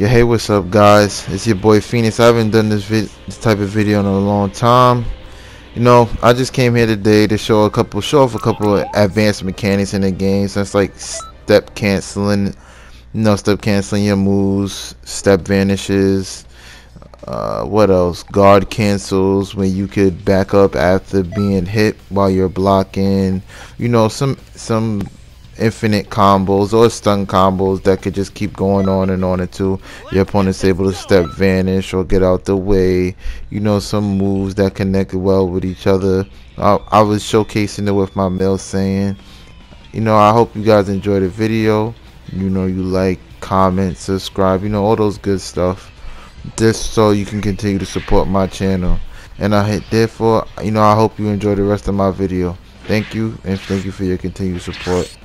Yeah, hey, what's up, guys? It's your boy Phoenix. I haven't done this, this type of video in a long time. You know, I just came here today to show a couple, show off a couple of advanced mechanics in the game. So it's like step canceling, you know, step canceling your moves, step vanishes. Uh, what else? Guard cancels when you could back up after being hit while you're blocking. You know, some some infinite combos or stun combos that could just keep going on and on until your opponent's able to step vanish or get out the way. You know, some moves that connect well with each other. I, I was showcasing it with my male Saiyan, you know, I hope you guys enjoy the video. You know, you like, comment, subscribe, you know, all those good stuff. Just so you can continue to support my channel. And I hit therefore, you know, I hope you enjoy the rest of my video. Thank you, and thank you for your continued support.